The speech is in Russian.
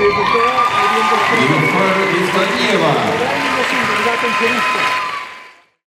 Ильфара Дистатьева.